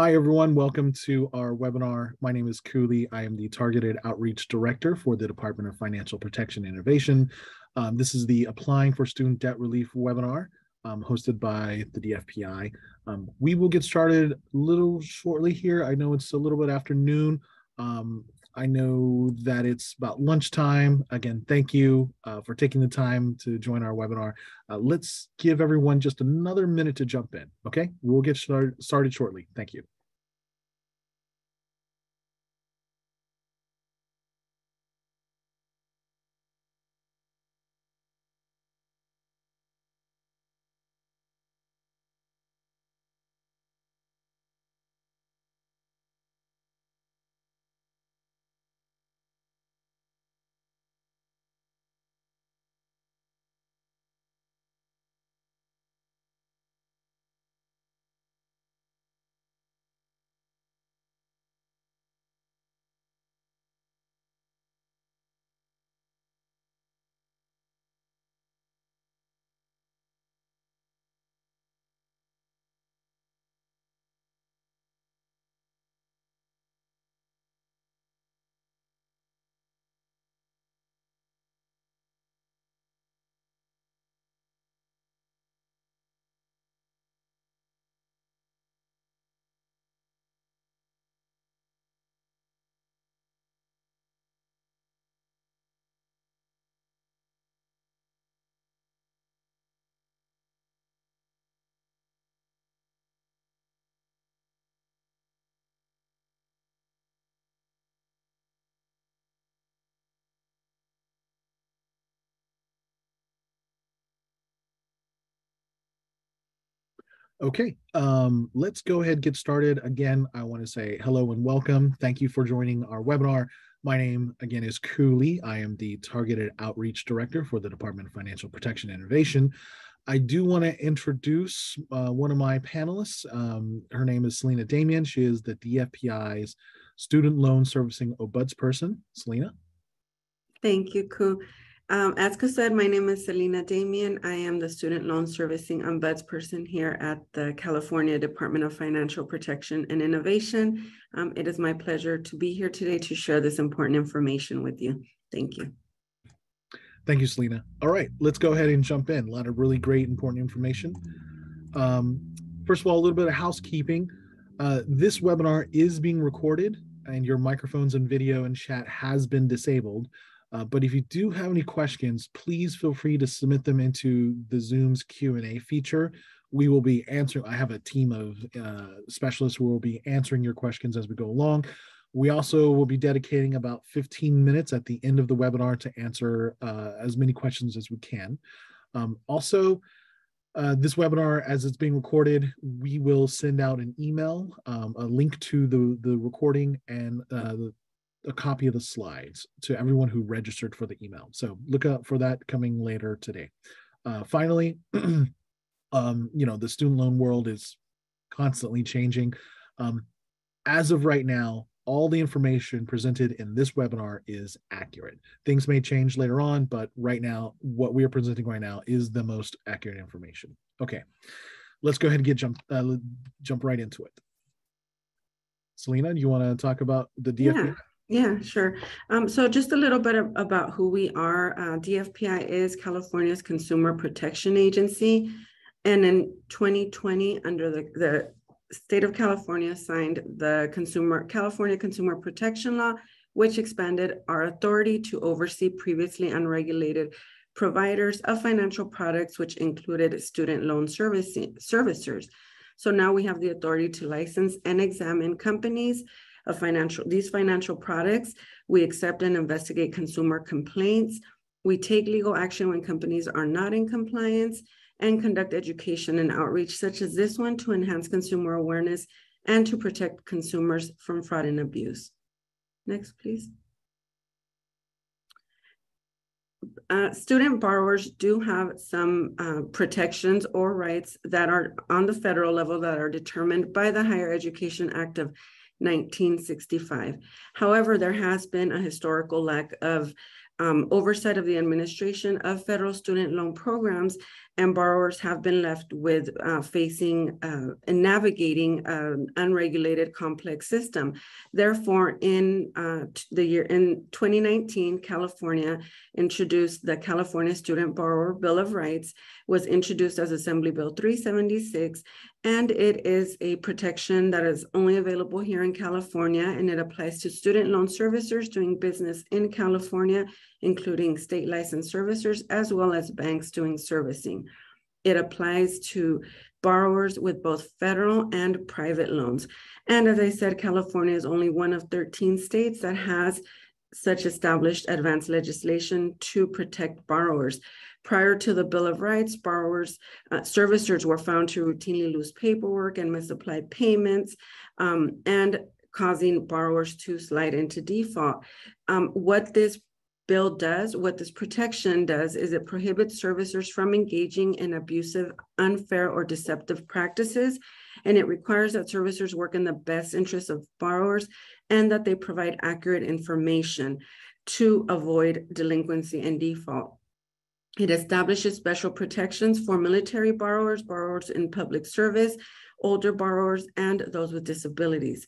Hi, everyone. Welcome to our webinar. My name is Cooley. I am the Targeted Outreach Director for the Department of Financial Protection Innovation. Um, this is the Applying for Student Debt Relief webinar um, hosted by the DFPI. Um, we will get started a little shortly here. I know it's a little bit after noon. Um, I know that it's about lunchtime. Again, thank you uh, for taking the time to join our webinar. Uh, let's give everyone just another minute to jump in, okay? We'll get started, started shortly. Thank you. Okay, um, let's go ahead and get started. Again, I want to say hello and welcome. Thank you for joining our webinar. My name, again, is Cooley. I am the Targeted Outreach Director for the Department of Financial Protection and Innovation. I do want to introduce uh, one of my panelists. Um, her name is Selena Damian. She is the DFPI's Student Loan Servicing Ombudsperson. Selena? Thank you, Koo. Um, as said, my name is Selena Damian. I am the Student Loan Servicing Ombudsperson here at the California Department of Financial Protection and Innovation. Um, it is my pleasure to be here today to share this important information with you. Thank you. Thank you, Selena. All right, let's go ahead and jump in. A lot of really great, important information. Um, first of all, a little bit of housekeeping. Uh, this webinar is being recorded and your microphones and video and chat has been disabled. Uh, but if you do have any questions, please feel free to submit them into the Zoom's Q&A feature. We will be answering, I have a team of uh, specialists who will be answering your questions as we go along. We also will be dedicating about 15 minutes at the end of the webinar to answer uh, as many questions as we can. Um, also, uh, this webinar, as it's being recorded, we will send out an email, um, a link to the, the recording and uh, a copy of the slides to everyone who registered for the email. So look out for that coming later today. Uh, finally, um, you know, the student loan world is constantly changing. Um, as of right now, all the information presented in this webinar is accurate. Things may change later on, but right now, what we are presenting right now is the most accurate information. Okay, let's go ahead and get jump uh, jump right into it. Selena, do you want to talk about the DFP? Yeah. Yeah, sure. Um, so just a little bit of, about who we are. Uh, DFPI is California's Consumer Protection Agency. And in 2020, under the, the state of California signed the Consumer California Consumer Protection Law, which expanded our authority to oversee previously unregulated providers of financial products, which included student loan servicing, servicers. So now we have the authority to license and examine companies of financial these financial products. We accept and investigate consumer complaints. We take legal action when companies are not in compliance and conduct education and outreach such as this one to enhance consumer awareness and to protect consumers from fraud and abuse. Next, please. Uh, student borrowers do have some uh, protections or rights that are on the federal level that are determined by the Higher Education Act of 1965. However, there has been a historical lack of um, oversight of the administration of federal student loan programs, and borrowers have been left with uh, facing uh, and navigating an unregulated complex system. Therefore, in uh, the year in 2019, California introduced the California Student Borrower Bill of Rights, was introduced as Assembly Bill 376, and it is a protection that is only available here in California, and it applies to student loan servicers doing business in California, including state licensed servicers, as well as banks doing servicing. It applies to borrowers with both federal and private loans. And as I said, California is only one of 13 states that has such established advanced legislation to protect borrowers. Prior to the Bill of Rights, borrowers, uh, servicers were found to routinely lose paperwork and misapply payments um, and causing borrowers to slide into default. Um, what this bill does, what this protection does, is it prohibits servicers from engaging in abusive, unfair, or deceptive practices. And it requires that servicers work in the best interest of borrowers and that they provide accurate information to avoid delinquency and default. It establishes special protections for military borrowers, borrowers in public service, older borrowers, and those with disabilities.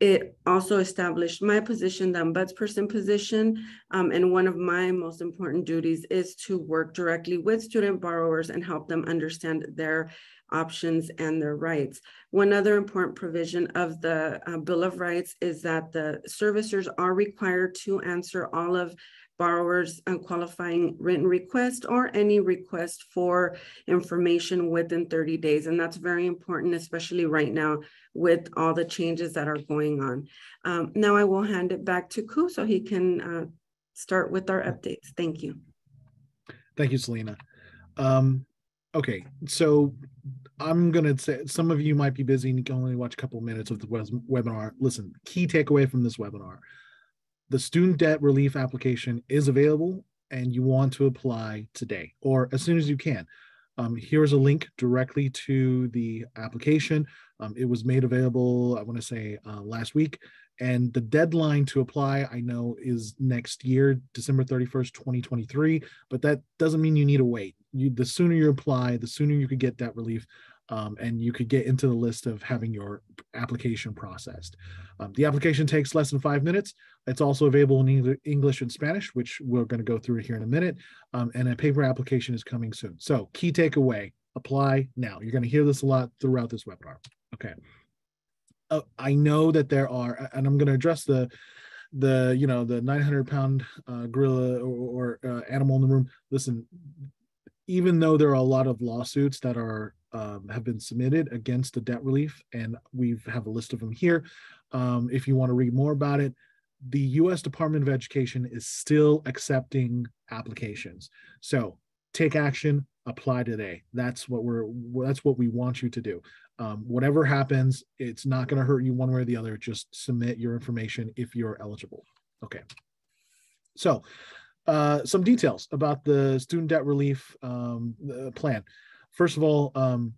It also established my position, the ombudsperson position, um, and one of my most important duties is to work directly with student borrowers and help them understand their options and their rights. One other important provision of the uh, Bill of Rights is that the servicers are required to answer all of borrower's qualifying written request or any request for information within 30 days. And that's very important, especially right now with all the changes that are going on. Um, now I will hand it back to Ku so he can uh, start with our updates. Thank you. Thank you, Selena. Um, okay, so I'm to say some of you might be busy and you can only watch a couple minutes of the webinar. Listen, key takeaway from this webinar the student debt relief application is available and you want to apply today or as soon as you can. Um, here's a link directly to the application. Um, it was made available, I want to say uh, last week. And the deadline to apply, I know, is next year, December 31st, 2023. But that doesn't mean you need to wait. You, the sooner you apply, the sooner you could get debt relief um, and you could get into the list of having your application processed. Um, the application takes less than five minutes. It's also available in English and Spanish, which we're going to go through here in a minute. Um, and a paper application is coming soon. So, key takeaway apply now. You're going to hear this a lot throughout this webinar. Okay. Uh, I know that there are, and I'm going to address the the you know the 900 pound uh, gorilla or, or uh, animal in the room listen even though there are a lot of lawsuits that are um, have been submitted against the debt relief, and we have a list of them here. Um, if you want to read more about it, the U.S. Department of Education is still accepting applications. So take action, apply today. That's what we're. That's what we want you to do. Um, whatever happens, it's not going to hurt you one way or the other. Just submit your information if you're eligible. Okay. So, uh, some details about the student debt relief um, plan. First of all, um,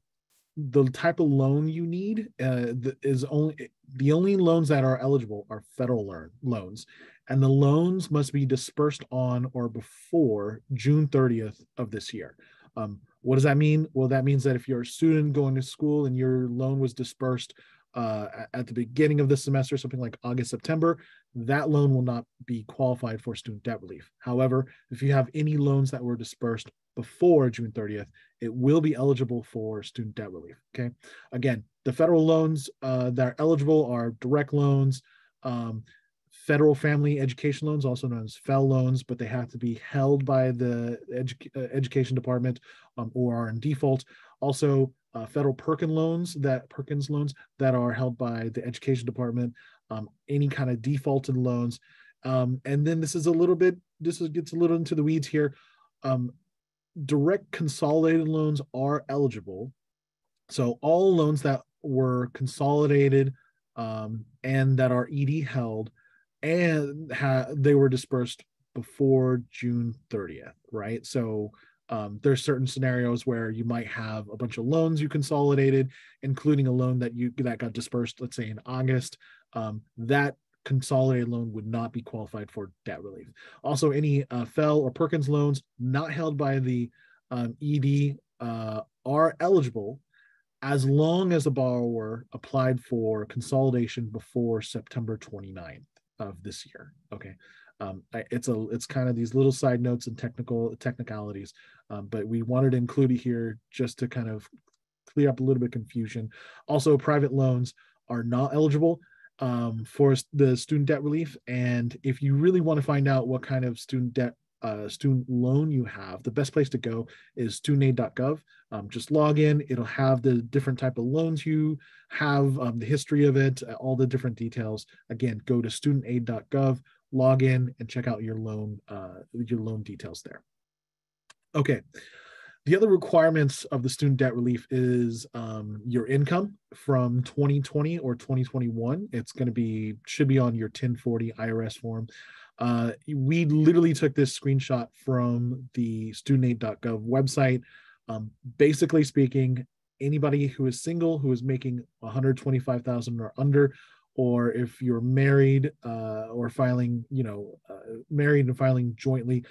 the type of loan you need uh, is only the only loans that are eligible are federal loan, loans, and the loans must be dispersed on or before June 30th of this year. Um, what does that mean? Well, that means that if you're a student going to school and your loan was dispersed uh, at the beginning of the semester, something like August, September, that loan will not be qualified for student debt relief. However, if you have any loans that were dispersed before June 30th, it will be eligible for student debt relief. Okay. Again, the federal loans uh, that are eligible are direct loans, um, federal family education loans, also known as FFEL loans, but they have to be held by the edu- uh, education department um, or are in default. Also, uh, federal Perkin loans that Perkins loans that are held by the education department, um, any kind of defaulted loans. Um, and then this is a little bit, this is, gets a little into the weeds here. Um, direct consolidated loans are eligible. So all loans that were consolidated um, and that are ED held and ha- they were dispersed before June 30th, right? So um, there's certain scenarios where you might have a bunch of loans you consolidated, including a loan that you that got dispersed, let's say in August. Um, that consolidated loan would not be qualified for debt relief. Also, any uh, FFEL or Perkins loans not held by the um, ED uh, are eligible as long as the borrower applied for consolidation before September 29th of this year. Okay. Um, it's a it's kind of these little side notes and technical technicalities, um, but we wanted to include it here just to kind of clear up a little bit of confusion. Also, private loans are not eligible um, for the student debt relief, and if you really want to find out what kind of student debt uh, student loan you have, the best place to go is studentaid.gov. Um, just log in. It'll have the different type of loans you have, um, the history of it, uh, all the different details. Again, go to studentaid.gov, log in, and check out your loan uh, your loan details there. Okay. The other requirements of the student debt relief is um, your income from 2020 or 2021. It's going to be should be on your 1040 IRS form. Uh, we literally took this screenshot from the studentaid.gov website. Um, basically speaking, anybody who is single who is making 125,000 or under, or if you're married uh, or filing, you know, uh, married and filing jointly,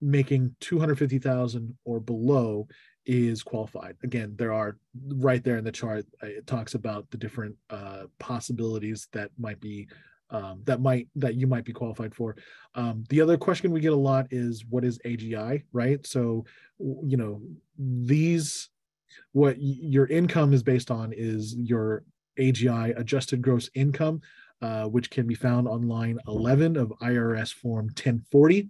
making 250,000 or below is qualified. Again, there are right there in the chart. It talks about the different uh, possibilities that might be um, that might that you might be qualified for. Um, the other question we get a lot is what is AGI, right? So you know these what your income is based on is your AGI adjusted gross income, uh, which can be found on line 11 of IRS form 1040.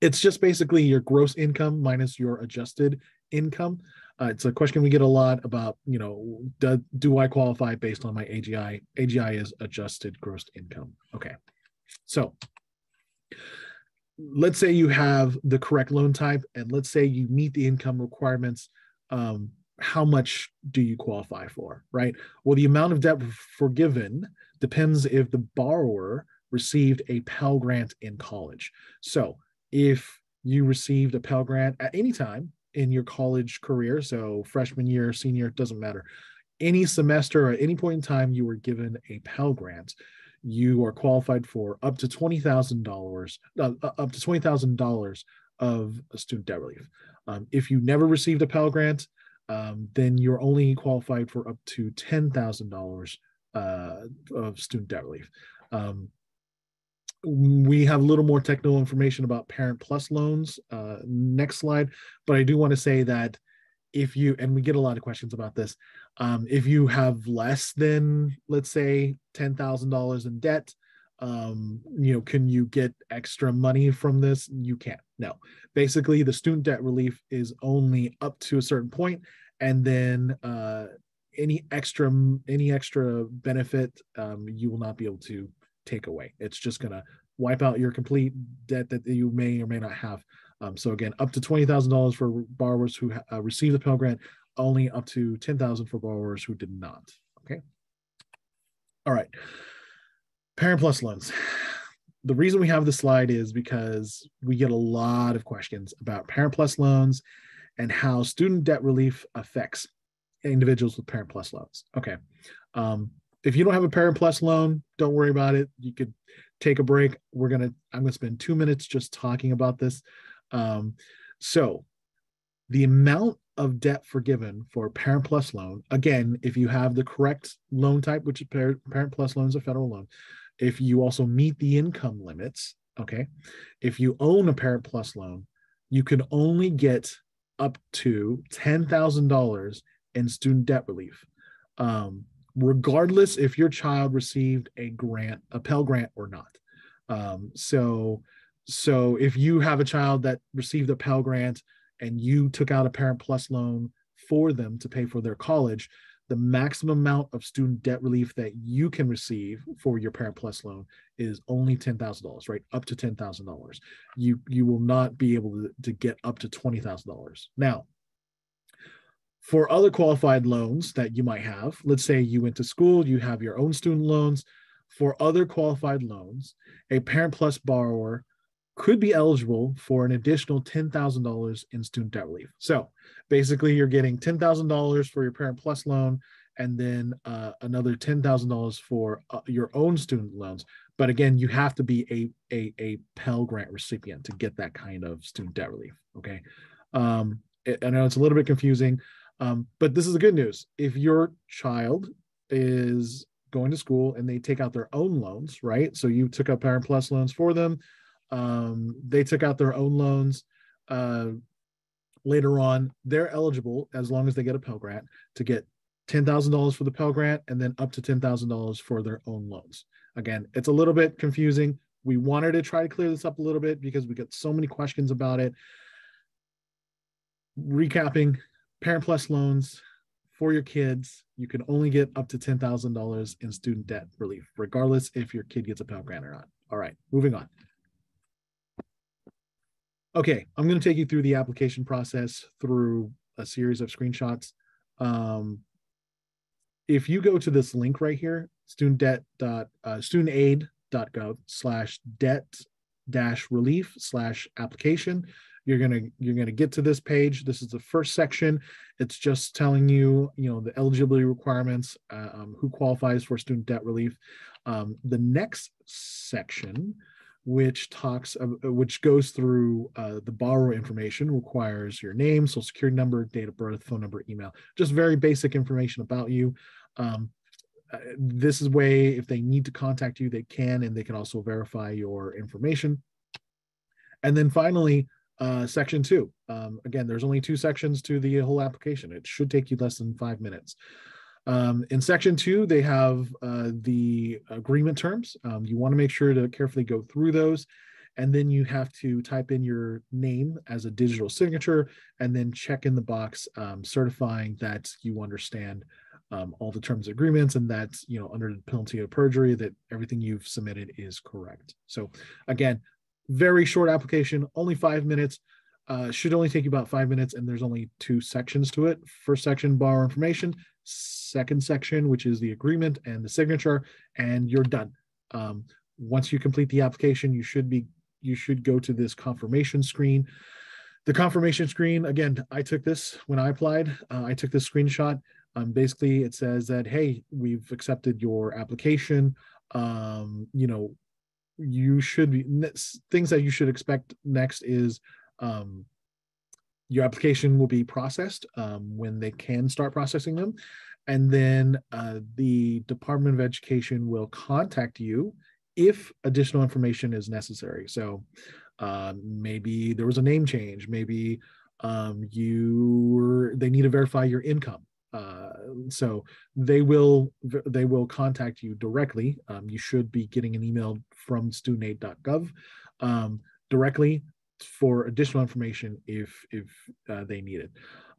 It's just basically your gross income minus your adjusted income. Uh, it's a question we get a lot about, you know, do, do I qualify based on my AGI? AGI is adjusted gross income. Okay. So let's say you have the correct loan type and let's say you meet the income requirements. Um, how much do you qualify for, right? Well, the amount of debt forgiven depends if the borrower received a Pell Grant in college. So if you received a Pell Grant at any time, in your college career, so freshman year, senior, it doesn't matter. Any semester or at any point in time you were given a Pell Grant, you are qualified for up to twenty thousand uh, dollars, up to twenty thousand dollars of student debt relief. Um, if you never received a Pell Grant, um, then you're only qualified for up to ten thousand uh, dollars of student debt relief. Um, we have a little more technical information about parent plus loans uh, next slide. But i do want to say that if you and we get a lot of questions about this um, if you have less than let's say $10000 in debt um, you know can you get extra money from this? You can't no. Basically the student debt relief is only up to a certain point and then uh, any extra any extra benefit um, you will not be able to take away. It's just going to wipe out your complete debt that you may or may not have. Um, so again, up to twenty thousand dollars for borrowers who uh, receive the Pell Grant, only up to ten thousand for borrowers who did not. Okay. All right. Parent Plus loans. The reason we have this slide is because we get a lot of questions about Parent Plus loans and how student debt relief affects individuals with Parent Plus loans. Okay. Um, if you don't have a parent plus loan don't worry about it. You could take a break. We're gonna i'm gonna spend two minutes just talking about this. Um, so the amount of debt forgiven for parent plus loan again if you have the correct loan type which is parent, parent plus loans a federal loan. If you also meet the income limits okay if you own a parent plus loan you can only get up to $10000 in student debt relief. Um, regardless if your child received a grant, a Pell Grant or not. Um, so, so if you have a child that received a Pell Grant and you took out a Parent Plus loan for them to pay for their college, the maximum amount of student debt relief that you can receive for your Parent Plus loan is only ten thousand dollars, right? Up to ten thousand dollars. You you will not be able to, to get up to twenty thousand dollars. Now, for other qualified loans that you might have, let's say you went to school, you have your own student loans. For other qualified loans, a Parent Plus borrower could be eligible for an additional $10,000 in student debt relief. So basically, you're getting $10,000 for your Parent Plus loan and then uh, another $10,000 for uh, your own student loans. But again, you have to be a, a, a Pell Grant recipient to get that kind of student debt relief. Okay. Um, I know it's a little bit confusing, um, but this is the good news. If your child is going to school and they take out their own loans, right? So you took out Parent Plus loans for them. Um, they took out their own loans. Uh, later on, they're eligible as long as they get a Pell Grant to get $10,000 for the Pell Grant and then up to $10,000 for their own loans. Again, it's a little bit confusing. We wanted to try to clear this up a little bit because we got so many questions about it. Recapping Parent Plus loans for your kids, you can only get up to $10,000 in student debt relief, regardless if your kid gets a Pell Grant or not. All right, moving on. Okay, I'm going to take you through the application process through a series of screenshots. Um, if you go to this link right here, student debt dot uh, studentaid.gov slash debt dash relief slash application, you're gonna you're gonna get to this page. This is the first section. It's just telling you you know the eligibility requirements, um, who qualifies for student debt relief. Um, the next section which talks uh, which goes through uh, the borrower information requires your name social security number date of birth phone number email just very basic information about you um, uh, this is way if they need to contact you they can and they can also verify your information and then finally uh, section two um, again there's only two sections to the whole application it should take you less than five minutes um, in section two, they have uh, the agreement terms. Um, you want to make sure to carefully go through those. And then you have to type in your name as a digital signature and then check in the box um, certifying that you understand um, all the terms and agreements and that, you know, under the penalty of perjury, that everything you've submitted is correct. So again, very short application, only five minutes. Uh, should only take you about five minutes, and there's only two sections to it. First section, borrower information second section, which is the agreement and the signature, and you're done. Um, once you complete the application, you should be you should go to this confirmation screen. The confirmation screen, again, I took this when I applied. Uh, I took this screenshot. Um, basically, it says that hey, we've accepted your application. Um, you know, you should be things that you should expect next is um, your application will be processed um, when they can start processing them. And then uh, the Department of Education will contact you if additional information is necessary. So uh, maybe there was a name change, maybe um, you they need to verify your income. Uh, so they will they will contact you directly. Um, you should be getting an email from studentaid.gov um, directly for additional information if if uh, they need it.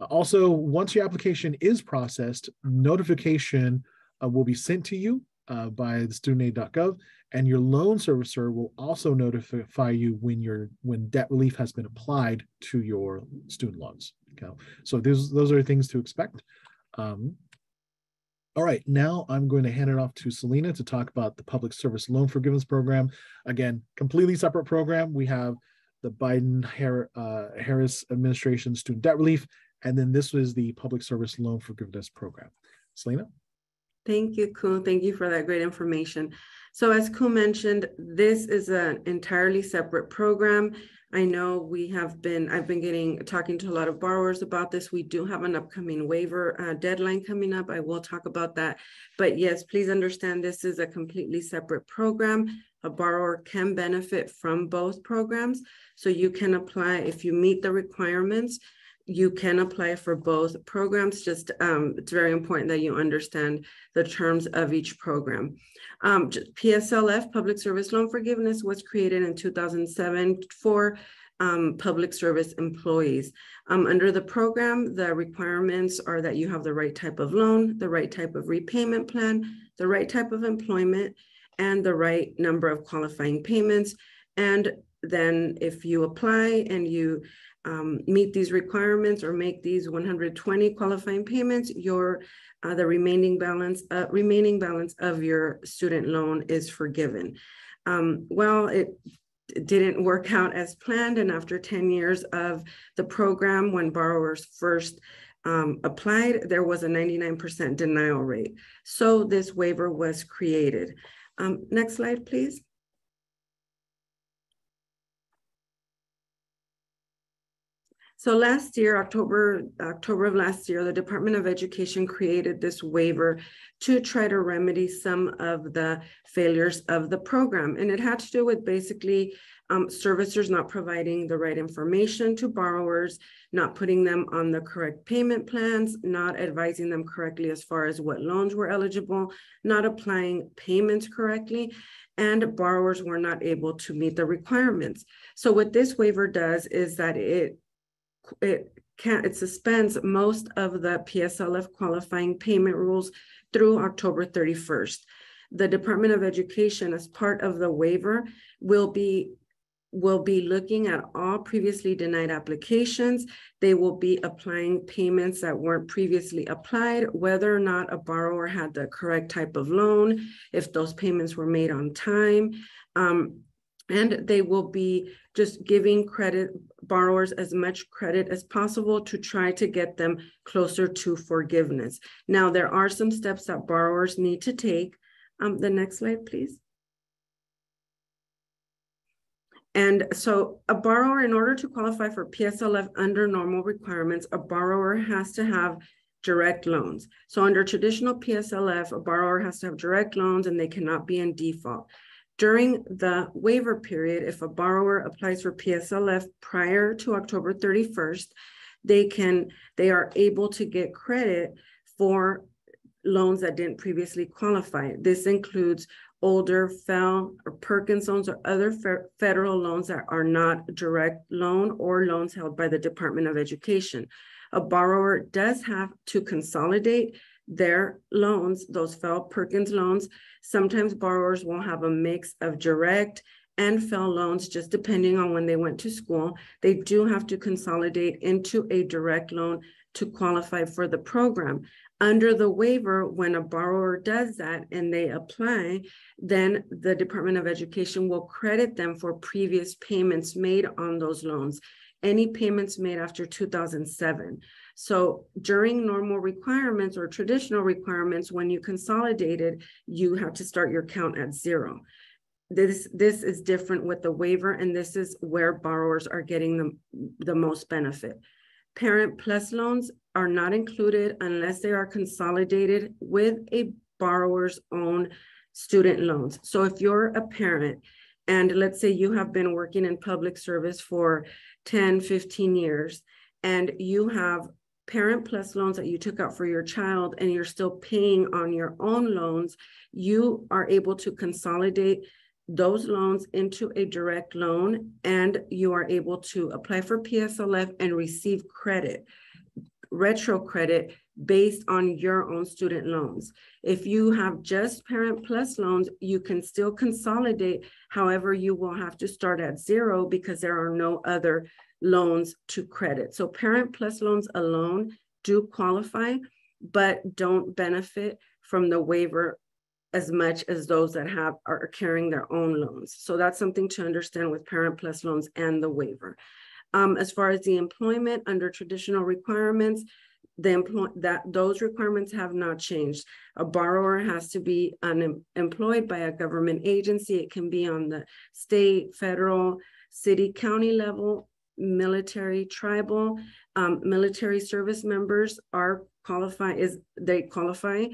Also, once your application is processed, notification uh, will be sent to you uh, by the studentaid.gov, and your loan servicer will also notify you when your when debt relief has been applied to your student loans. Okay, so those those are things to expect. Um, all right, now I'm going to hand it off to Selena to talk about the Public Service Loan Forgiveness Program. Again, completely separate program. We have the Biden uh, Harris administration student debt relief, and then this was the public service loan forgiveness program. Selena? Thank you, Ku. Thank you for that great information. So as Ku mentioned, this is an entirely separate program. I know we have been, I've been getting, talking to a lot of borrowers about this. We do have an upcoming waiver uh, deadline coming up. I will talk about that. But yes, please understand this is a completely separate program. A borrower can benefit from both programs. So you can apply, if you meet the requirements, you can apply for both programs. Just um, it's very important that you understand the terms of each program. Um, PSLF, Public Service Loan Forgiveness, was created in 2007 for um, public service employees. Um, under the program, the requirements are that you have the right type of loan, the right type of repayment plan, the right type of employment, and the right number of qualifying payments. And then if you apply and you um, meet these requirements or make these 120 qualifying payments, your uh, the remaining balance uh, remaining balance of your student loan is forgiven. Um, well, it didn't work out as planned, and after 10 years of the program, when borrowers first um, applied, there was a 99% denial rate. So this waiver was created. Um, next slide, please. So last year, October, October of last year, the Department of Education created this waiver to try to remedy some of the failures of the program. And it had to do with basically um, servicers not providing the right information to borrowers, not putting them on the correct payment plans, not advising them correctly as far as what loans were eligible, not applying payments correctly, and borrowers were not able to meet the requirements. So what this waiver does is that it it can it suspends most of the PSLF qualifying payment rules through October 31st. The Department of Education, as part of the waiver, will be will be looking at all previously denied applications. They will be applying payments that weren't previously applied, whether or not a borrower had the correct type of loan, if those payments were made on time. Um, and they will be just giving credit borrowers as much credit as possible to try to get them closer to forgiveness. Now, there are some steps that borrowers need to take. Um, the next slide, please. And so a borrower, in order to qualify for PSLF under normal requirements, a borrower has to have direct loans. So under traditional PSLF, a borrower has to have direct loans and they cannot be in default. During the waiver period, if a borrower applies for PSLF prior to October 31st, they can they are able to get credit for loans that didn't previously qualify. This includes older FFEL or Perkins loans or other fe federal loans that are not direct loan or loans held by the Department of Education. A borrower does have to consolidate their loans, those FFEL Perkins loans. Sometimes borrowers will have a mix of direct and FFEL loans, just depending on when they went to school. They do have to consolidate into a direct loan to qualify for the program. Under the waiver, when a borrower does that and they apply, then the Department of Education will credit them for previous payments made on those loans, any payments made after 2007. So during normal requirements or traditional requirements, when you consolidated, you have to start your count at zero. This, this is different with the waiver, and this is where borrowers are getting the, the most benefit. Parent Plus loans are not included unless they are consolidated with a borrower's own student loans. So if you're a parent and let's say you have been working in public service for 10, 15 years, and you have parent plus loans that you took out for your child and you're still paying on your own loans, you are able to consolidate those loans into a direct loan and you are able to apply for PSLF and receive credit, retro credit based on your own student loans. If you have just Parent Plus loans, you can still consolidate. However, you will have to start at zero because there are no other loans to credit. So Parent Plus loans alone do qualify, but don't benefit from the waiver as much as those that have are carrying their own loans. So that's something to understand with Parent Plus loans and the waiver. Um, as far as the employment under traditional requirements, the employ that those requirements have not changed. A borrower has to be unemployed by a government agency. It can be on the state, federal, city, county level, military, tribal. Um, military service members are qualify is they qualify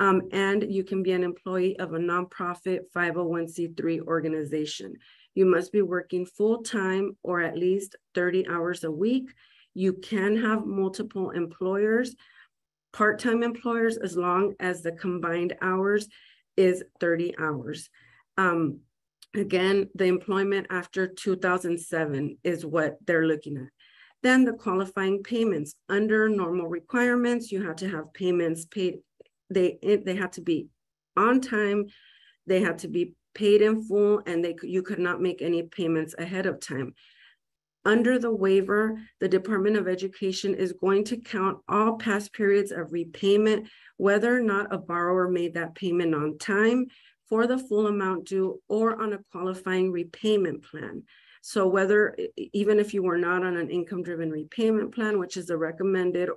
um, and you can be an employee of a nonprofit 501c3 organization. You must be working full time or at least 30 hours a week. You can have multiple employers, part time employers, as long as the combined hours is 30 hours. Um, again, the employment after 2007 is what they're looking at. Then the qualifying payments under normal requirements, you have to have payments paid they they had to be on time, they had to be paid in full, and they you could not make any payments ahead of time. Under the waiver, the Department of Education is going to count all past periods of repayment, whether or not a borrower made that payment on time for the full amount due or on a qualifying repayment plan. So whether, even if you were not on an income-driven repayment plan, which is a recommended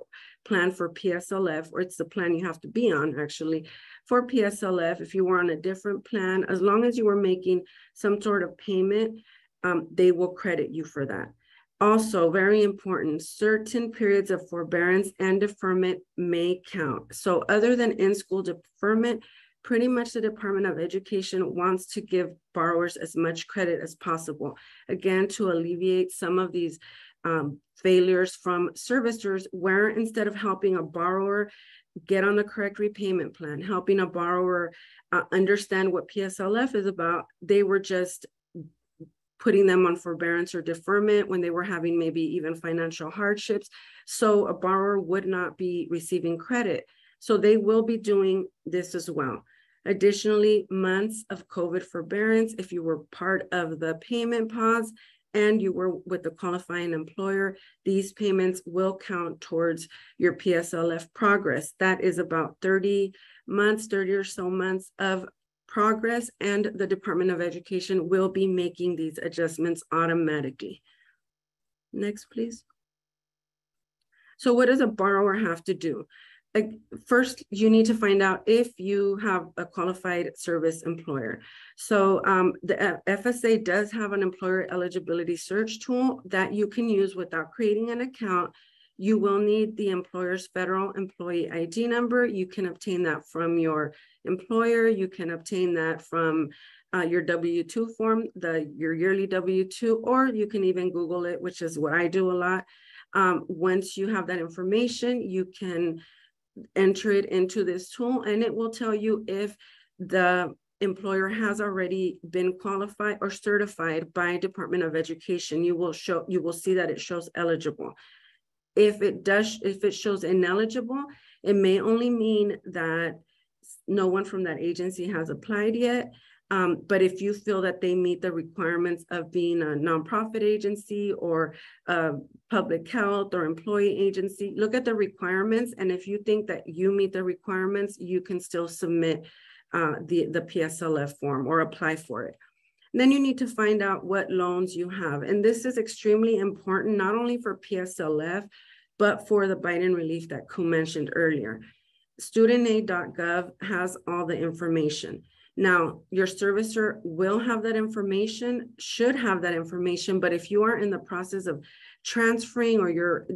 plan for PSLF, or it's the plan you have to be on actually for PSLF, if you were on a different plan, as long as you were making some sort of payment, um, they will credit you for that. Also, very important, certain periods of forbearance and deferment may count. So other than in-school deferment, pretty much the Department of Education wants to give borrowers as much credit as possible. Again, to alleviate some of these um, failures from servicers where instead of helping a borrower get on the correct repayment plan, helping a borrower uh, understand what PSLF is about, they were just putting them on forbearance or deferment when they were having maybe even financial hardships. So a borrower would not be receiving credit. So they will be doing this as well. Additionally, months of COVID forbearance, if you were part of the payment pause and you were with the qualifying employer, these payments will count towards your PSLF progress. That is about 30 months, 30 or so months of progress, and the Department of Education will be making these adjustments automatically. Next, please. So what does a borrower have to do? First you need to find out if you have a qualified service employer. So um, the FSA does have an employer eligibility search tool that you can use without creating an account. You will need the employer's federal employee ID number. You can obtain that from your employer. You can obtain that from uh, your W-2 form, the your yearly W-2, or you can even Google it, which is what I do a lot. Um, once you have that information, you can enter it into this tool and it will tell you if the employer has already been qualified or certified by Department of Education. You will show you will see that it shows eligible. If it does, if it shows ineligible, it may only mean that no one from that agency has applied yet. Um, but if you feel that they meet the requirements of being a nonprofit agency or a public health or employee agency, look at the requirements. And if you think that you meet the requirements, you can still submit uh, the, the PSLF form or apply for it. Then you need to find out what loans you have. And this is extremely important, not only for PSLF, but for the Biden relief that Ku mentioned earlier. Studentaid.gov has all the information. Now, your servicer will have that information, should have that information, but if you are in the process of transferring or you're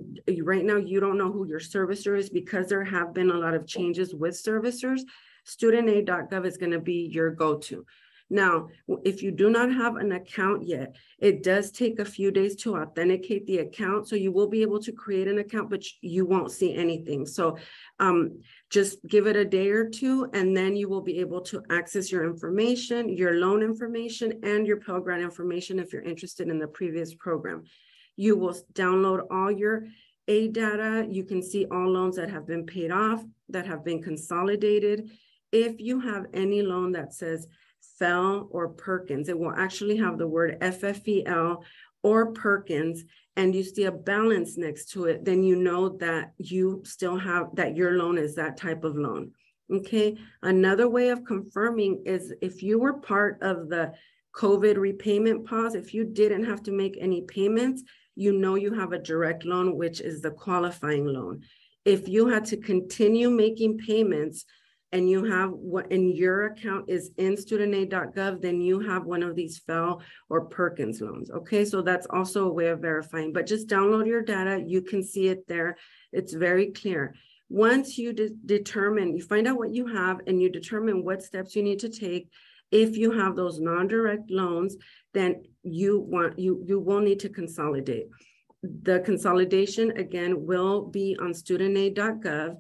right now, you don't know who your servicer is because there have been a lot of changes with servicers, studentaid.gov is going to be your go-to. Now, if you do not have an account yet, it does take a few days to authenticate the account. So you will be able to create an account, but you won't see anything. So um, just give it a day or two, and then you will be able to access your information, your loan information, and your Pell Grant information if you're interested in the previous program. You will download all your aid data. You can see all loans that have been paid off, that have been consolidated. If you have any loan that says FFEL or Perkins. It will actually have the word FFEL or Perkins, and you see a balance next to it, then you know that you still have that your loan is that type of loan. Okay. Another way of confirming is if you were part of the COVID repayment pause, if you didn't have to make any payments, you know you have a direct loan, which is the qualifying loan. If you had to continue making payments, and you have what and your account is in studentaid.gov, then you have one of these FFEL or Perkins loans. Okay, so that's also a way of verifying, but just download your data. You can see it there. It's very clear. Once you de determine, you find out what you have and you determine what steps you need to take. If you have those non-direct loans, then you want you you will need to consolidate. The consolidation again will be on studentaid.gov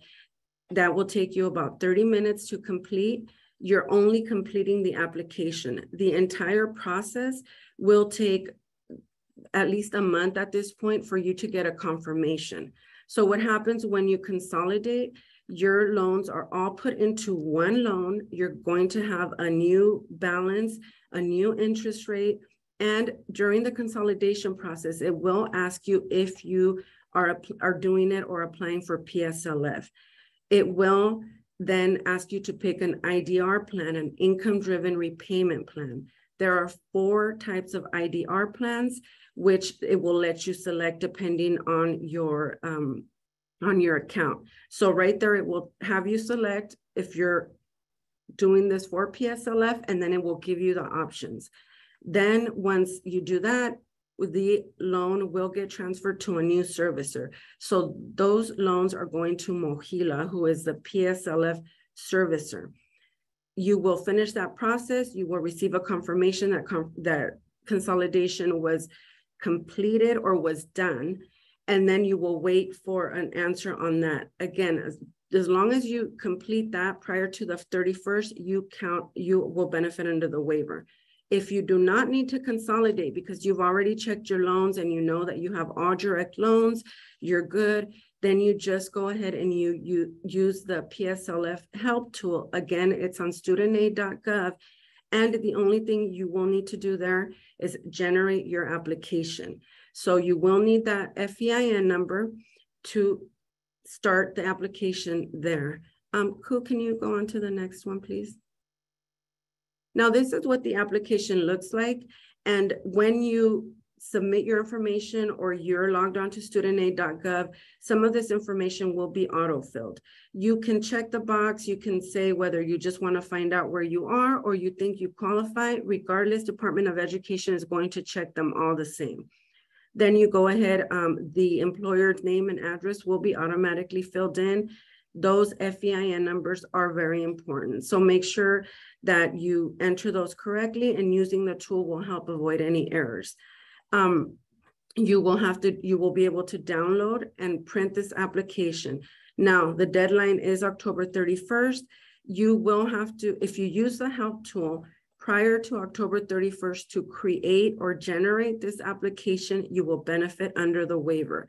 that will take you about 30 minutes to complete. You're only completing the application. The entire process will take at least a month at this point for you to get a confirmation. So what happens when you consolidate, your loans are all put into one loan. You're going to have a new balance, a new interest rate. And during the consolidation process, it will ask you if you are, are doing it or applying for PSLF. It will then ask you to pick an IDR plan, an income driven repayment plan. There are four types of IDR plans, which it will let you select depending on your um, on your account. So right there, it will have you select if you're doing this for PSLF, and then it will give you the options. Then once you do that, the loan will get transferred to a new servicer. So those loans are going to MOHELA, who is the PSLF servicer. You will finish that process. You will receive a confirmation that, com that consolidation was completed or was done. And then you will wait for an answer on that. Again, as, as long as you complete that prior to the 31st, you count, you will benefit under the waiver. If you do not need to consolidate because you've already checked your loans and you know that you have all direct loans, you're good, then you just go ahead and you, you use the PSLF help tool. Again, it's on studentaid.gov. And the only thing you will need to do there is generate your application. So you will need that FEIN number to start the application there. Um, Ku, can you go on to the next one, please? Now, this is what the application looks like. And when you submit your information or you're logged on to studentaid.gov, some of this information will be auto-filled. You can check the box, you can say whether you just want to find out where you are or you think you qualify. Regardless, Department of Education is going to check them all the same. Then you go ahead, um, the employer's name and address will be automatically filled in. Those FEIN numbers are very important. So make sure that you enter those correctly and using the tool will help avoid any errors um, you will have to, you will be able to download and print this application. Now, the deadline is October 31st. You will have to, if you use the help tool prior to October 31st to create or generate this application, you will benefit under the waiver.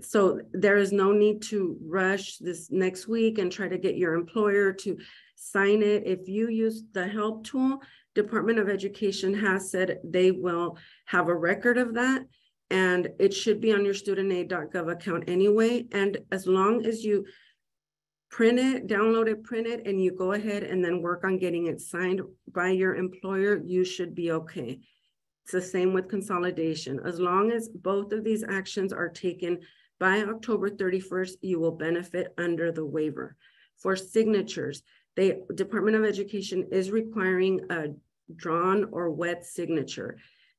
So there is no need to rush this next week and try to get your employer to sign it. If you use the help tool, Department of Education has said they will have a record of that and it should be on your studentaid.gov account anyway. And as long as you print it, download it, print it, and you go ahead and then work on getting it signed by your employer, you should be okay. It's the same with consolidation. As long as both of these actions are taken by October 31st, you will benefit under the waiver. For signatures, the Department of Education is requiring a drawn or wet signature.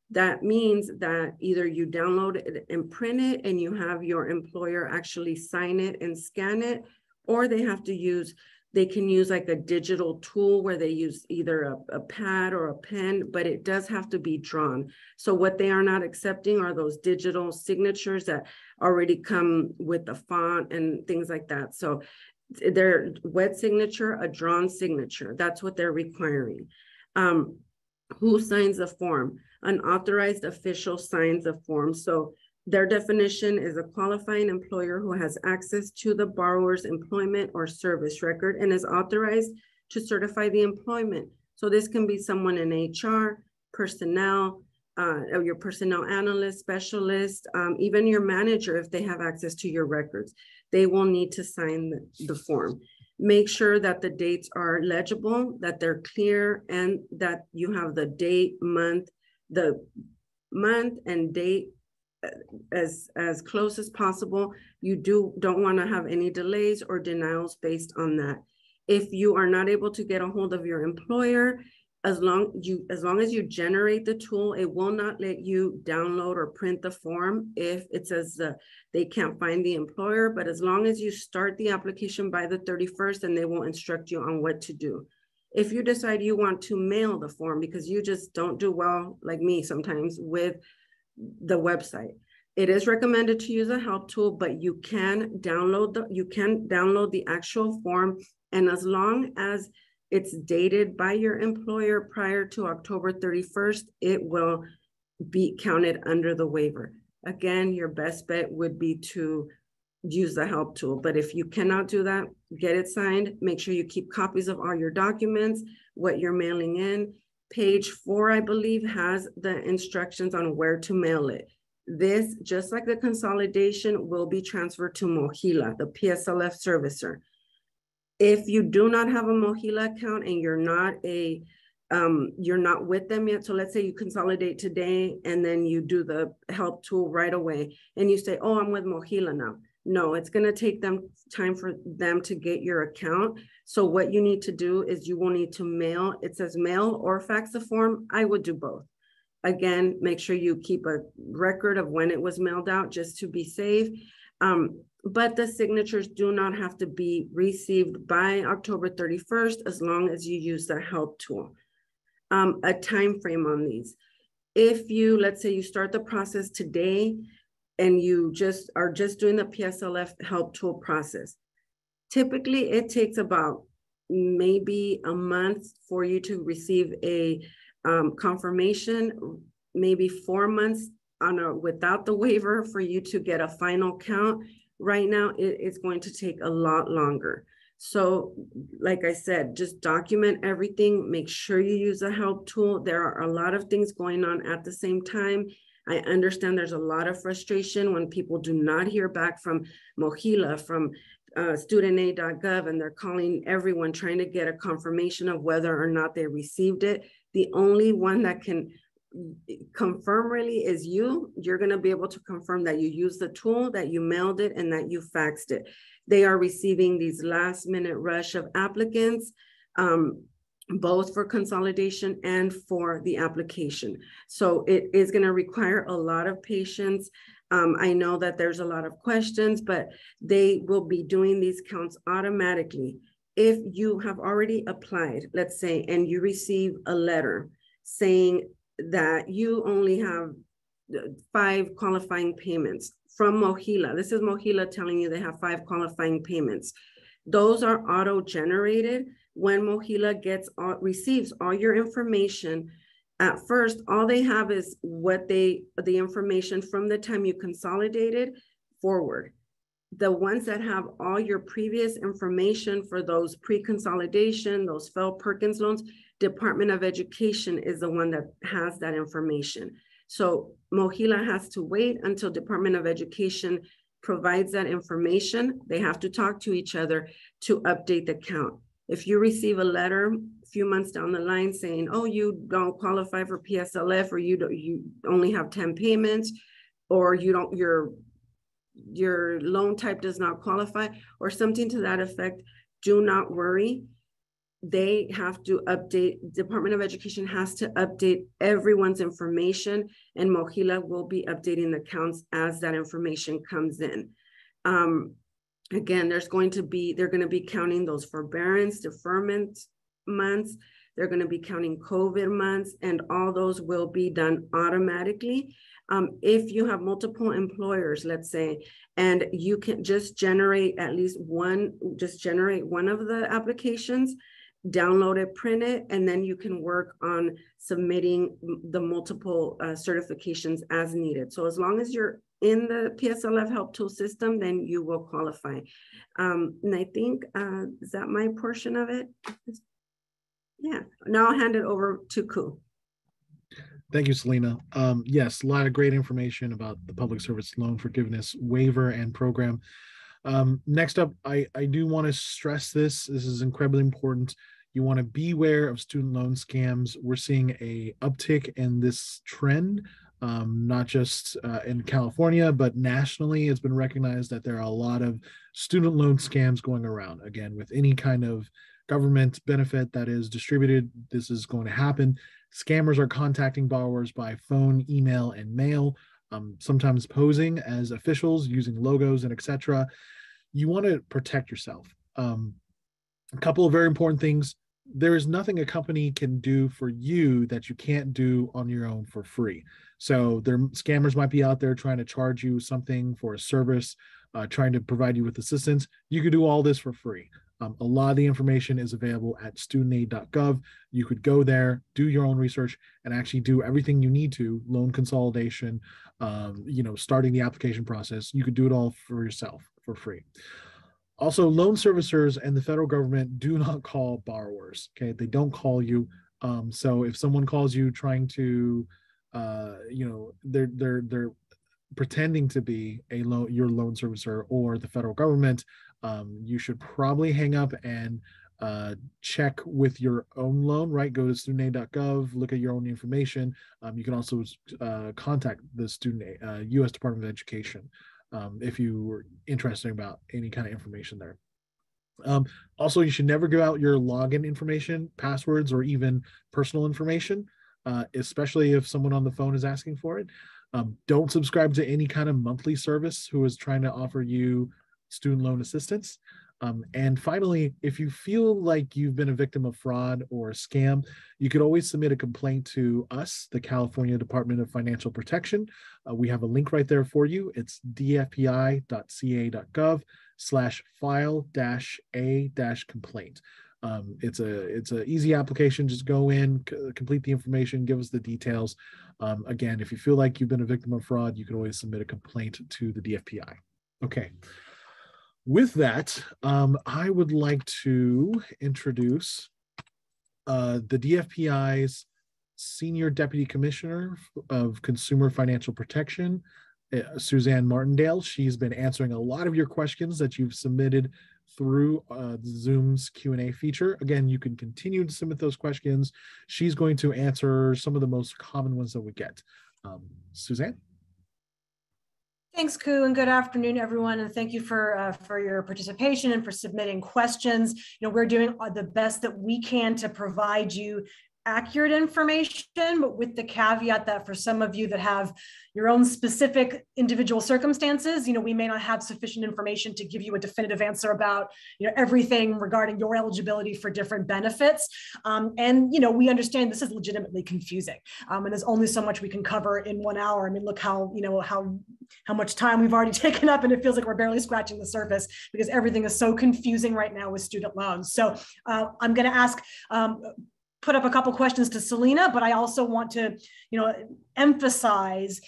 That means that either you download it and print it and you have your employer actually sign it and scan it, or they have to use, they can use like a digital tool where they use either a, a pad or a pen, but it does have to be drawn. So what they are not accepting are those digital signatures that already come with the font and things like that. So their wet signature, a drawn signature, that's what they're requiring. Um, who signs the form? An authorized official signs the form. So their definition is a qualifying employer who has access to the borrower's employment or service record and is authorized to certify the employment. So this can be someone in HR, personnel, uh, your personnel analyst, specialist, um, even your manager, if they have access to your records, they will need to sign the, form make sure that the dates are legible, that they're clear, and that you have the date, month, the month and date as as close as possible. You do don't want to have any delays or denials based on that. If you are not able to get a hold of your employer, as long you as long as you generate the tool it will not let you download or print the form if it says uh, they can't find the employer but as long as you start the application by the 31st and they will instruct you on what to do if you decide you want to mail the form because you just don't do well like me sometimes with the website it is recommended to use a help tool but you can download the you can download the actual form and as long as it's dated by your employer prior to October 31st, it will be counted under the waiver. Again, your best bet would be to use the help tool. But if you cannot do that, get it signed. Make sure you keep copies of all your documents, what you're mailing in. Page four, I believe, has the instructions on where to mail it. This, just like the consolidation, will be transferred to MOHELA, the PSLF servicer. If you do not have a MOHELA account and you're not a um, you're not with them yet. So let's say you consolidate today and then you do the help tool right away and you say, oh, I'm with MOHELA now. No, it's going to take them time for them to get your account. So what you need to do is you will need to mail, it says mail or fax the form. I would do both. again, make sure you keep a record of when it was mailed out just to be safe. Um, but the signatures do not have to be received by October 31st as long as you use the help tool. Um, a time frame on these. If you, let's say you start the process today and you just are just doing the PSLF help tool process, typically it takes about maybe a month for you to receive a um, confirmation, maybe four months on a without the waiver for you to get a final count. Right now it, it's going to take a lot longer. So like i said just document everything. Make sure you use a help tool. There are a lot of things going on at the same time. I understand there's a lot of frustration when people do not hear back from MOHELA from uh, studentaid.gov and they're calling everyone trying to get a confirmation of whether or not they received it the only one that can confirm really is you. You're going to be able to confirm that you used the tool, that you mailed it, and that you faxed it. They are receiving these last minute rush of applicants, um, both for consolidation and for the application. So it is going to require a lot of patience. Um, I know that there's a lot of questions, but they will be doing these counts automatically. If you have already applied, let's say, and you receive a letter saying that you only have five qualifying payments from MOHELA. This is MOHELA telling you they have five qualifying payments. Those are auto-generated when MOHELA gets all, receives all your information. At first, all they have is what they the information from the time you consolidated forward. The ones that have all your previous information for those pre-consolidation, those FFEL-Perkins loans, Department of Education is the one that has that information. So MOHELA has to wait until Department of Education provides that information. They have to talk to each other to update the count. If you receive a letter a few months down the line saying, oh, you don't qualify for PSLF or you, don't, you only have 10 payments or you don't, your, your loan type does not qualify or something to that effect, do not worry. They have to update department of education has to update everyone's information and MOHELA will be updating the counts as that information comes in. Um, again there's going to be they're going to be counting those forbearance deferment months they're going to be counting covid months and all those will be done automatically um, if you have multiple employers let's say and you can just generate at least one just generate one of the applications download it, print it, and then you can work on submitting the multiple uh, certifications as needed. So as long as you're in the PSLF help tool system, then you will qualify. Um, and I think, uh, is that my portion of it? Yeah, now I'll hand it over to Ku. Thank you, Selena. Um, yes, a lot of great information about the public service loan forgiveness waiver and program. Um, next up, I, I do want to stress this. This is incredibly important. You want to beware of student loan scams. We're seeing a uptick in this trend, um, not just uh, in California, but nationally. It's been recognized that there are a lot of student loan scams going around. Again, with any kind of government benefit that is distributed, this is going to happen. Scammers are contacting borrowers by phone, email, and mail um, sometimes posing as officials using logos and etc. You want to protect yourself. Um, a couple of very important things. There is nothing a company can do for you that you can't do on your own for free. So their scammers might be out there trying to charge you something for a service, uh, trying to provide you with assistance. You could do all this for free. Um, a lot of the information is available at studentaid.gov. You could go there, do your own research, and actually do everything you need to loan consolidation, um, you know, starting the application process. You could do it all for yourself for free. Also, loan servicers and the federal government do not call borrowers. Okay, they don't call you. Um, so if someone calls you trying to, uh, you know, they're they're they're pretending to be a loan your loan servicer or the federal government um, you should probably hang up and uh, check with your own loan, right? Go to studentaid.gov, look at your own information. Um, you can also uh, contact the student uh, U.S. Department of Education um, if you were interested about any kind of information there. Um, also, you should never give out your login information, passwords, or even personal information. Uh, especially if someone on the phone is asking for it. Um, don't subscribe to any kind of monthly service who is trying to offer you student loan assistance. Um, and finally, if you feel like you've been a victim of fraud or a scam, you could always submit a complaint to us, the California Department of Financial Protection. Uh, we have a link right there for you. It's dfpi.ca.gov slash file dash a dash complaint. Um, it's a it's an easy application. Just go in, c- complete the information, give us the details. Um, again, if you feel like you've been a victim of fraud, you can always submit a complaint to the DFPI. Okay. With that, um, I would like to introduce uh, the DFPI's Senior Deputy Commissioner of Consumer Financial Protection, uh, Suzanne Martindale. She's been answering a lot of your questions that you've submitted through uh, Zoom's Q&A feature. Again, you can continue to submit those questions. She's going to answer some of the most common ones that we get. Um, Suzanne? Thanks, Ku, and good afternoon, everyone. And thank you for uh, for your participation and for submitting questions. You know, we're doing the best that we can to provide you accurate information, but with the caveat that for some of you that have your own specific individual circumstances, you know, we may not have sufficient information to give you a definitive answer about, you know, everything regarding your eligibility for different benefits. Um, and, you know, we understand this is legitimately confusing. Um, and there's only so much we can cover in one hour. I mean, look how, you know, how, how much time we've already taken up and it feels like we're barely scratching the surface because everything is so confusing right now with student loans. So uh, I'm going to ask um, put up a couple questions to Selena, but I also want to, you know, emphasize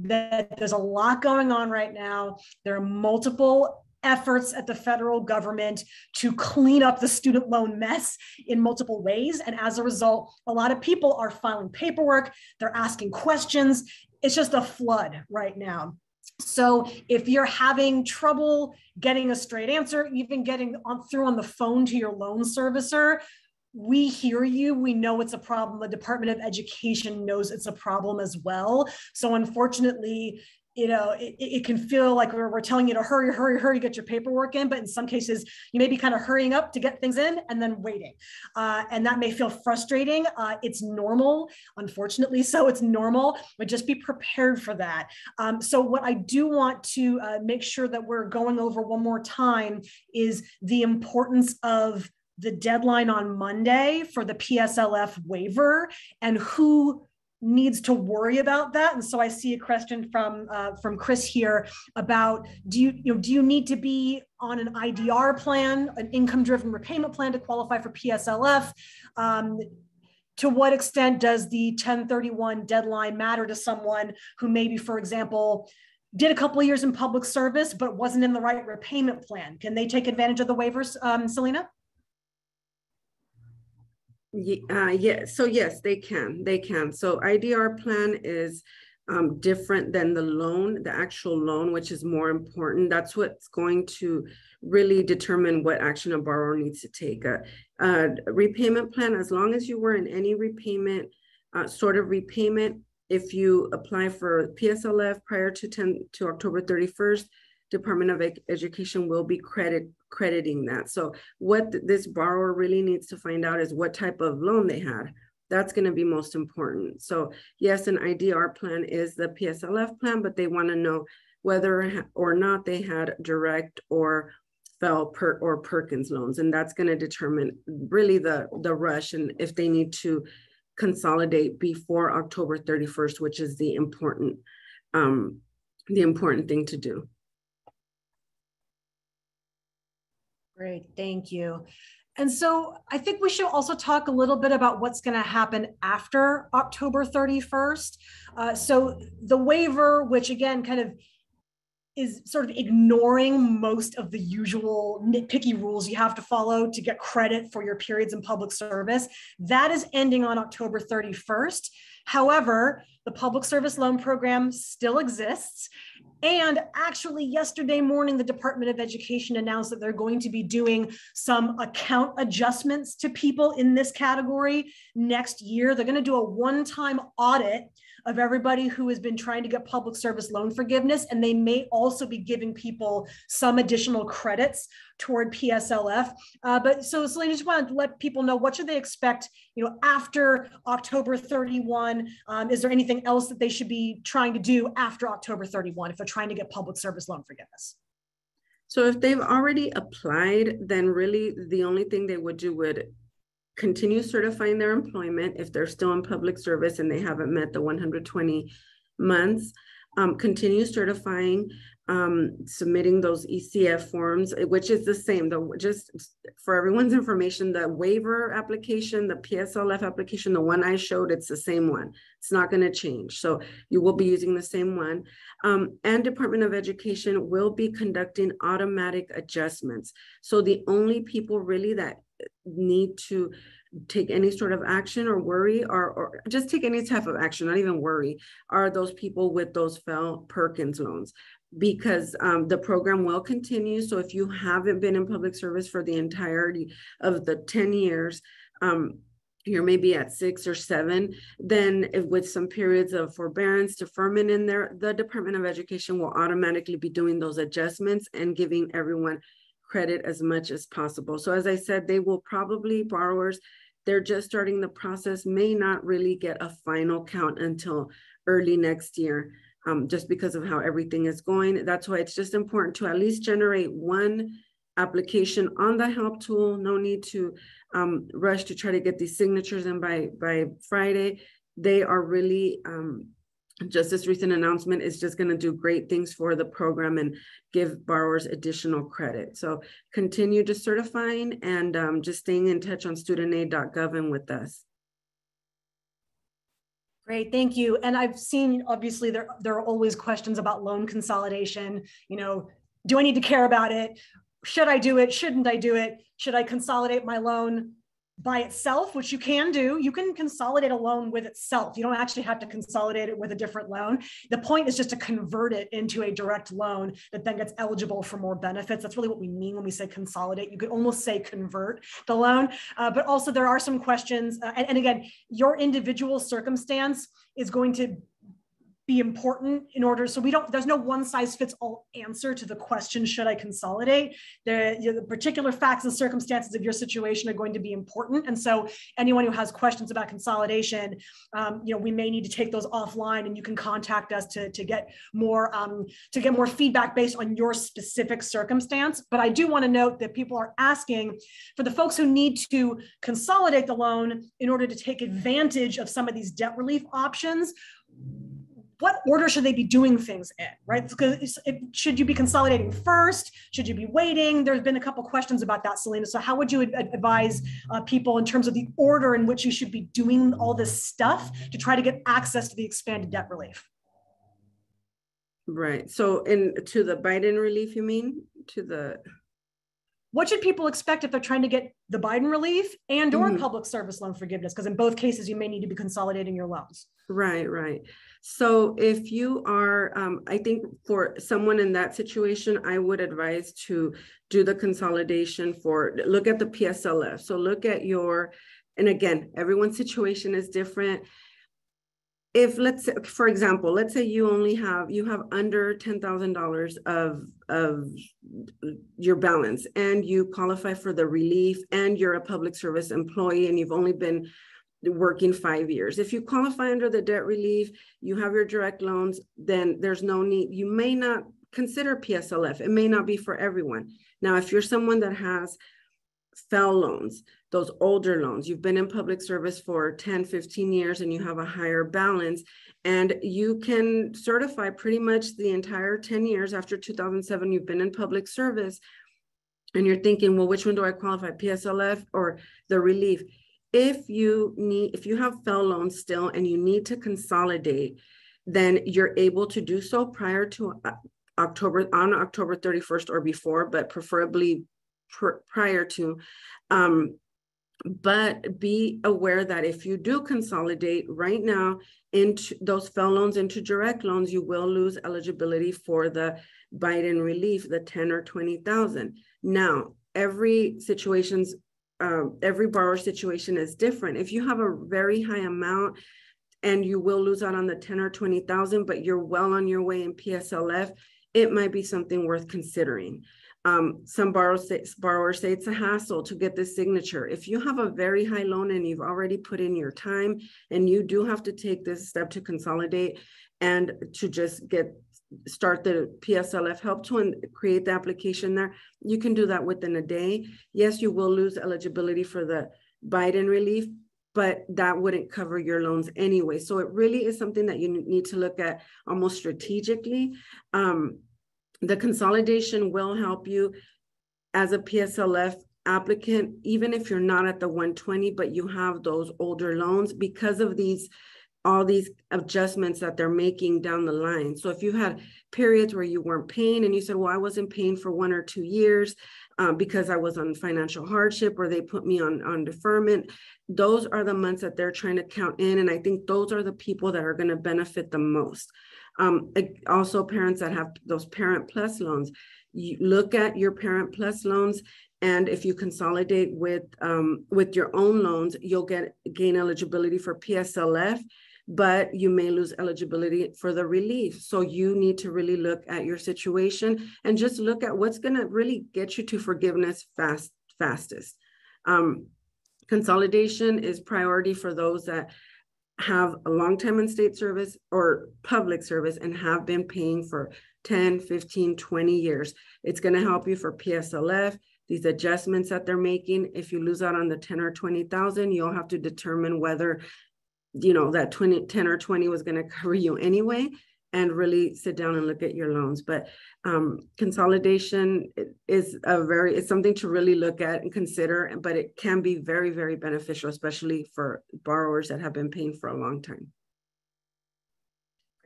that there's a lot going on right now. There are multiple efforts at the federal government to clean up the student loan mess in multiple ways. And as a result, a lot of people are filing paperwork, they're asking questions. It's just a flood right now. So if you're having trouble getting a straight answer, even getting on through on the phone to your loan servicer, we hear you. We know it's a problem. The Department of Education knows it's a problem as well. So, unfortunately, you know, it, it can feel like we're, we're telling you to hurry, hurry, hurry, get your paperwork in. But in some cases, you may be kind of hurrying up to get things in and then waiting. Uh, and that may feel frustrating. Uh, it's normal, unfortunately. So it's normal, but just be prepared for that. Um, so, what I do want to uh, make sure that we're going over one more time is the importance of the deadline on Monday for the PSLF waiver and who needs to worry about that. And so i see a question from uh, from chris here about do you, you know do you need to be on an idr plan an income driven repayment plan to qualify for pslf um, to what extent does the 1031 deadline matter to someone who maybe for example did a couple of years in public service but wasn't in the right repayment plan? Can they take advantage of the waivers um, selena uh, yeah, so yes, they can, they can. So IDR plan is um, different than the loan, the actual loan, which is more important. That's what's going to really determine what action a borrower needs to take. A, a repayment plan, as long as you were in any repayment, uh, sort of repayment, if you apply for PSLF prior to 10 to October 31st, Department of Education will be credit crediting that. So what this borrower really needs to find out is what type of loan they had. That's going to be most important. So yes, an IDR plan is the PSLF plan, but they want to know whether or not they had direct or FFEL per or Perkins loans, and that's going to determine really the the rush and if they need to consolidate before October 31st, which is the important um, the important thing to do. Great, thank you. And so I think we should also talk a little bit about what's going to happen after October 31st. Uh, so the waiver, which again kind of is sort of ignoring most of the usual nitpicky rules you have to follow to get credit for your periods in public service, that is ending on October 31st. However, the public service loan program still exists. And actually, yesterday morning, the Department of Education announced that they're going to be doing some account adjustments to people in this category next year. They're going to do a one time audit of everybody who has been trying to get public service loan forgiveness, and they may also be giving people some additional credits toward PSLF. Uh, but so Selena, just want to let people know what should they expect, you know, after October 31. Um, is there anything else that they should be trying to do after October 31 if they're trying to get public service loan forgiveness? So if they've already applied, then really the only thing they would do would continue certifying their employment if they're still in public service and they haven't met the 120 months. Um, continue certifying um, submitting those ECF forms, which is the same, though, just for everyone's information, the waiver application, the PSLF application, the one I showed, it's the same one. It's not going to change. So you will be using the same one. Um, and Department of Education will be conducting automatic adjustments. So the only people really that need to take any sort of action or worry or, or just take any type of action, not even worry, are those people with those FFEL Perkins loans because um, the program will continue. So if you haven't been in public service for the entirety of the 10 years, um, you're maybe at six or seven, then if, with some periods of forbearance, deferment in there, the Department of Education will automatically be doing those adjustments and giving everyone credit as much as possible. So as I said, they will probably, borrowers, they're just starting the process, may not really get a final count until early next year um, just because of how everything is going. That's why it's just important to at least generate one application on the help tool. No need to um, rush to try to get these signatures in by, by Friday. They are really, um, just this recent announcement is just going to do great things for the program and give borrowers additional credit. So continue to certifying and um, just staying in touch on studentaid.gov and with us. Great, thank you. And I've seen, obviously, there, there are always questions about loan consolidation. You know, do I need to care about it? Should I do it? Shouldn't I do it? Should I consolidate my loan? By itself, which you can do. You can consolidate a loan with itself. You don't actually have to consolidate it with a different loan. The point is just to convert it into a direct loan that then gets eligible for more benefits. That's really what we mean when we say consolidate. You could almost say convert the loan. Uh, but also, there are some questions. Uh, and, and again, your individual circumstance is going to be important in order so we don't there's no one size fits all answer to the question should i consolidate? The, you know, the particular facts and circumstances of your situation are going to be important and so anyone who has questions about consolidation um, you know we may need to take those offline and you can contact us to, to get more um, to get more feedback based on your specific circumstance. But i do want to note that people are asking for the folks who need to consolidate the loan in order to take advantage of some of these debt relief options what order should they be doing things in, right? Should you be consolidating first? Should you be waiting? There's been a couple questions about that, Selena. So how would you advise uh, people in terms of the order in which you should be doing all this stuff to try to get access to the expanded debt relief? Right. So in to the Biden relief, you mean to the what should people expect if they're trying to get the Biden relief and or mm-hmm. public service loan forgiveness? Because in both cases, you may need to be consolidating your loans. Right, right. So if you are, um, I think for someone in that situation, I would advise to do the consolidation for, look at the PSLF. So look at your, and again, everyone's situation is different if let's say, for example, let's say you only have you have under ten thousand dollars of of your balance, and you qualify for the relief, and you're a public service employee, and you've only been working five years. If you qualify under the debt relief, you have your direct loans, then there's no need. You may not consider PSLF. It may not be for everyone. Now, if you're someone that has FFEL loans, those older loans. You've been in public service for 10, 15 years and you have a higher balance and you can certify pretty much the entire 10 years after 2007 you've been in public service and you're thinking, well, which one do I qualify, PSLF or the relief? If you need, if you have FFEL loans still and you need to consolidate, then you're able to do so prior to uh, October on October 31st or before, but preferably pr- prior to. Um, but be aware that if you do consolidate right now into those FFEL loans into direct loans, you will lose eligibility for the Biden relief, the 10 or 20,000. Now, every situation's um, every borrower situation is different. If you have a very high amount, and you will lose out on the 10 or 20,000, but you're well on your way in PSLF, it might be something worth considering. Um, some borrowers say, borrowers say it's a hassle to get the signature. If you have a very high loan and you've already put in your time and you do have to take this step to consolidate and to just get start the PSLF help to and create the application there, you can do that within a day. Yes, you will lose eligibility for the Biden relief, but that wouldn't cover your loans anyway. So it really is something that you need to look at almost strategically. Um, the consolidation will help you as a PSLF applicant, even if you're not at the 120, but you have those older loans because of these all these adjustments that they're making down the line. So if you had periods where you weren't paying and you said, well, I wasn't paying for one or two years um, because I was on financial hardship or they put me on, on deferment, those are the months that they're trying to count in. And I think those are the people that are going to benefit the most. Um, also parents that have those parent plus loans, you look at your parent plus loans and if you consolidate with um, with your own loans, you'll get gain eligibility for PSLF but you may lose eligibility for the relief. So you need to really look at your situation and just look at what's going to really get you to forgiveness fast fastest. Um, consolidation is priority for those that have a long time in state service or public service and have been paying for 10, 15, 20 years. It's going to help you for PSLF, these adjustments that they're making. If you lose out on the 10 or 20,000, you'll have to determine whether you know, that 20, 10 or 20 was going to cover you anyway, and really sit down and look at your loans. But um, consolidation is a very, it's something to really look at and consider, but it can be very, very beneficial, especially for borrowers that have been paying for a long time.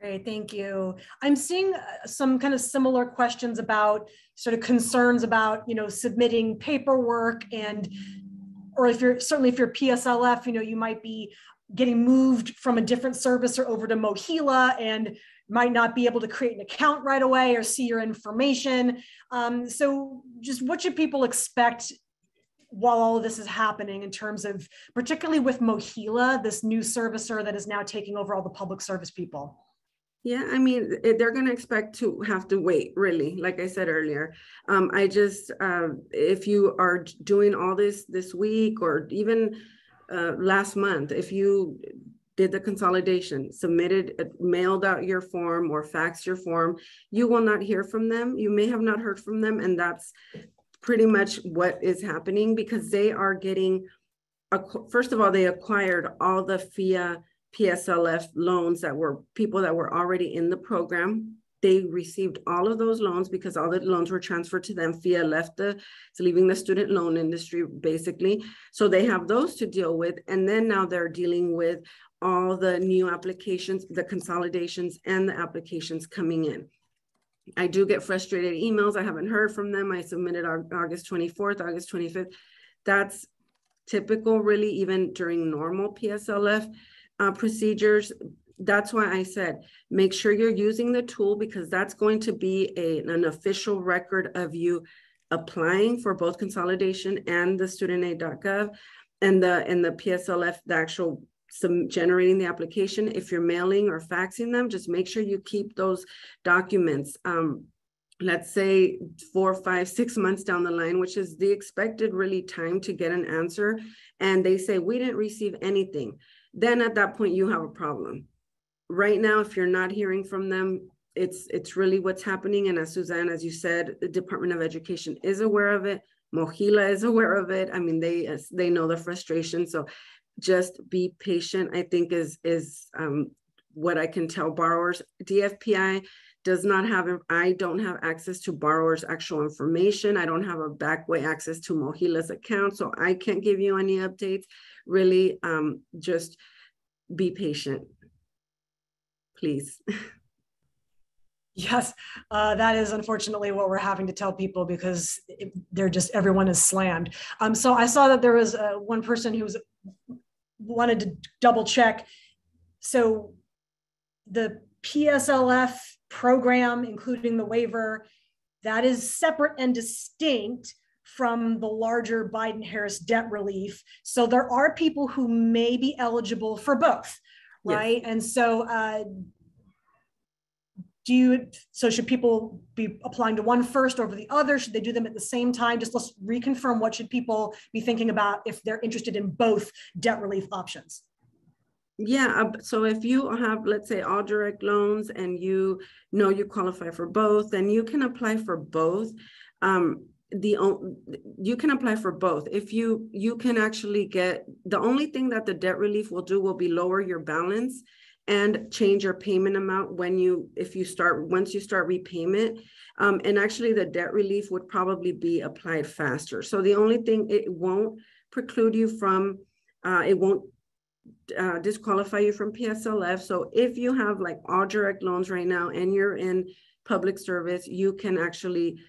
Great, thank you. I'm seeing uh, some kind of similar questions about sort of concerns about, you know, submitting paperwork and or if you're certainly if you're PSLF, you know, you might be getting moved from a different service or over to MOHELA and might not be able to create an account right away or see your information. Um, so just what should people expect while all of this is happening in terms of, particularly with MOHELA, this new servicer that is now taking over all the public service people? Yeah, I mean, they're going to expect to have to wait, really. Like I said earlier, um, I just, uh, if you are doing all this this week or even uh, last month, if you did the consolidation, submitted, uh, mailed out your form or faxed your form, you will not hear from them. You may have not heard from them. And that's pretty much what is happening because they are getting, first of all, they acquired all the PHEAA PSLF loans that were people that were already in the program they received all of those loans because all the loans were transferred to them. PHEAA left the, leaving the student loan industry basically. So they have those to deal with. And then now they're dealing with all the new applications, the consolidations and the applications coming in. I do get frustrated emails. I haven't heard from them. I submitted August 24th, August 25th. That's typical really even during normal PSLF uh, procedures that's why I said make sure you're using the tool because that's going to be a, an official record of you applying for both consolidation and the studentaid.gov and the and the PSLF, the actual some generating the application. If you're mailing or faxing them, just make sure you keep those documents. Um, let's say four, five, six months down the line, which is the expected really time to get an answer, and they say we didn't receive anything, then at that point you have a problem right now, if you're not hearing from them, it's it's really what's happening. And as Suzanne, as you said, the Department of Education is aware of it. MOHELA is aware of it. I mean, they they know the frustration. So just be patient. I think is is um, what I can tell borrowers. DFPI does not have. I don't have access to borrowers' actual information. I don't have a backway access to MOHELA's account, so I can't give you any updates. Really, um, just be patient please. Yes, uh, that is unfortunately what we're having to tell people because they're just everyone is slammed. Um, so I saw that there was uh, one person who was wanted to double check. So the PSLF program, including the waiver, that is separate and distinct from the larger Biden Harris debt relief. So there are people who may be eligible for both right? And so, uh, do you so should people be applying to one first over the other? Should they do them at the same time? Just let's reconfirm what should people be thinking about if they're interested in both debt relief options. Yeah so if you have let's say all direct loans and you know you qualify for both then you can apply for both. Um, the you can apply for both. If you you can actually get the only thing that the debt relief will do will be lower your balance and change your payment amount when you if you start once you start repayment. Um, and actually the debt relief would probably be applied faster. So the only thing it won't preclude you from uh, it won't uh, disqualify you from PSLF. So if you have like all direct loans right now and you're in public service, you can actually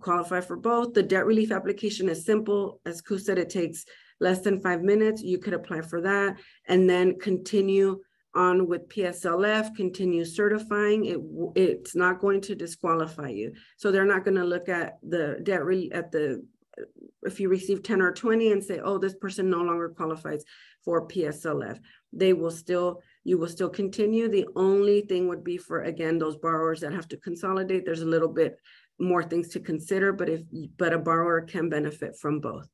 qualify for both. The debt relief application is simple. As Ku said, it takes less than five minutes. You could apply for that and then continue on with PSLF, continue certifying. It it's not going to disqualify you. So they're not going to look at the debt re- at the if you receive 10 or 20 and say, oh, this person no longer qualifies for PSLF. They will still, you will still continue. The only thing would be for, again, those borrowers that have to consolidate. There's a little bit more things to consider, but if, but a borrower can benefit from both.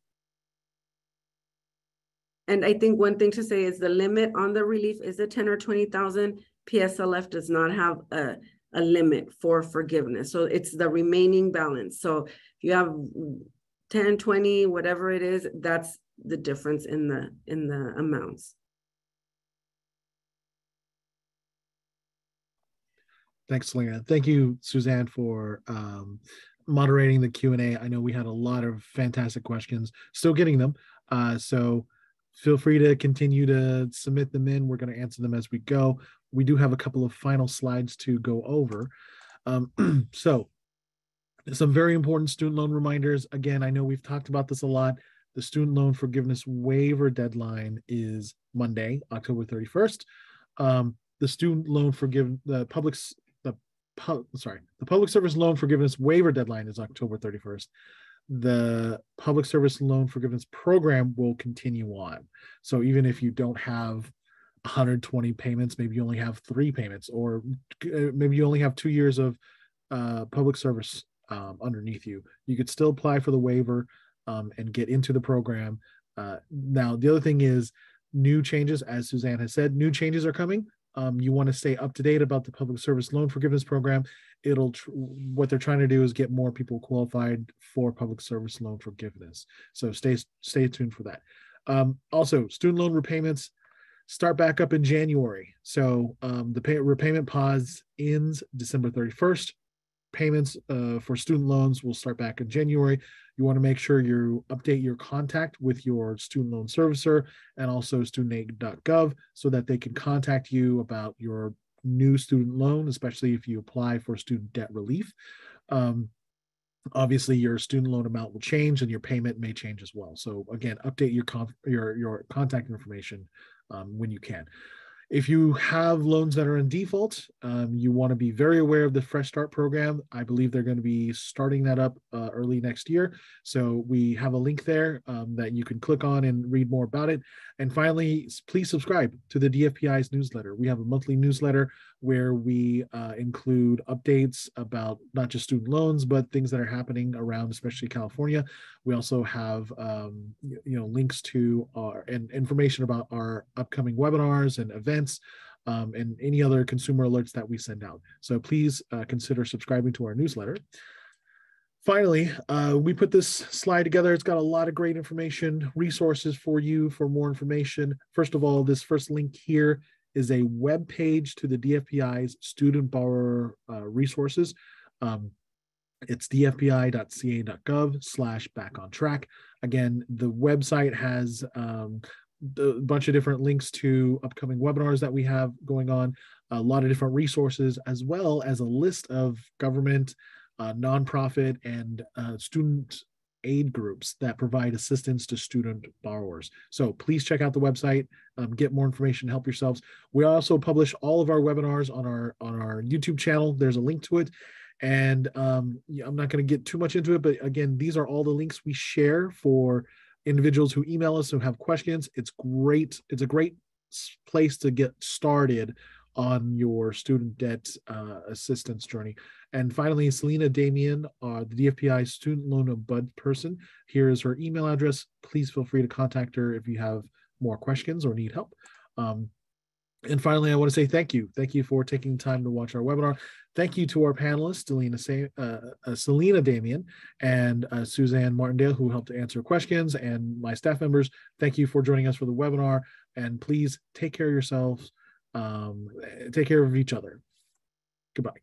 And I think one thing to say is the limit on the relief is a 10 or 20,000. PSLF does not have a, a limit for forgiveness. So it's the remaining balance. So if you have 10, 20, whatever it is, that's the difference in the in the amounts. Thanks, Selena. Thank you, Suzanne, for um, moderating the Q&A. I know we had a lot of fantastic questions, still getting them. Uh, so feel free to continue to submit them in. We're going to answer them as we go. We do have a couple of final slides to go over. Um, so some very important student loan reminders. Again, I know we've talked about this a lot. The student loan forgiveness waiver deadline is Monday, October 31st. Um, the student loan forgive the public sorry the public service loan forgiveness waiver deadline is October 31st. The public service loan forgiveness program will continue on. So even if you don't have 120 payments, maybe you only have three payments, or uh, maybe you only have two years of uh, public service um, underneath you. You could still apply for the waiver um, and get into the program. Uh, now, the other thing is new changes, as Suzanne has said, new changes are coming. Um, you want to stay up to date about the public service loan forgiveness program. It'll tr- what they're trying to do is get more people qualified for public service loan forgiveness. So stay stay tuned for that. Um, also, student loan repayments start back up in January. So um, the pay- repayment pause ends December 31st payments uh, for student loans will start back in January. You want to make sure you update your contact with your student loan servicer and also studentaid.gov so that they can contact you about your new student loan, especially if you apply for student debt relief. Um, obviously, your student loan amount will change and your payment may change as well. So again, update your your your contact information um, when you can. If you have loans that are in default, um, you want to be very aware of the Fresh Start program. I believe they're going to be starting that up uh, early next year. So we have a link there um, that you can click on and read more about it. And finally, please subscribe to the DFPI's newsletter. We have a monthly newsletter where we uh, include updates about not just student loans, but things that are happening around, especially California. We also have, um, you know, links to our and information about our upcoming webinars and events. Um, and any other consumer alerts that we send out. So please uh, consider subscribing to our newsletter. Finally, uh, we put this slide together. It's got a lot of great information, resources for you for more information. First of all, this first link here is a web page to the DFPI's student borrower uh, resources. Um, it's dfpi.ca.gov slash back on track. Again, the website has um, a bunch of different links to upcoming webinars that we have going on, a lot of different resources, as well as a list of government, uh, nonprofit, and uh, student aid groups that provide assistance to student borrowers. So please check out the website, um, get more information, help yourselves. We also publish all of our webinars on our on our YouTube channel. There's a link to it. And um, I'm not going to get too much into it, but again, these are all the links we share for individuals who email us who have questions. It's great. It's a great place to get started on your student debt uh, assistance journey. And finally, Selena Damian, uh, the DFPI student loan ombudsperson. Here is her email address. Please feel free to contact her if you have more questions or need help. Um, and finally, I want to say thank you. Thank you for taking time to watch our webinar. Thank you to our panelists, Delina, uh, uh, Selena Damian and uh, Suzanne Martindale, who helped answer questions, and my staff members. Thank you for joining us for the webinar. And please take care of yourselves. Um, take care of each other. Goodbye.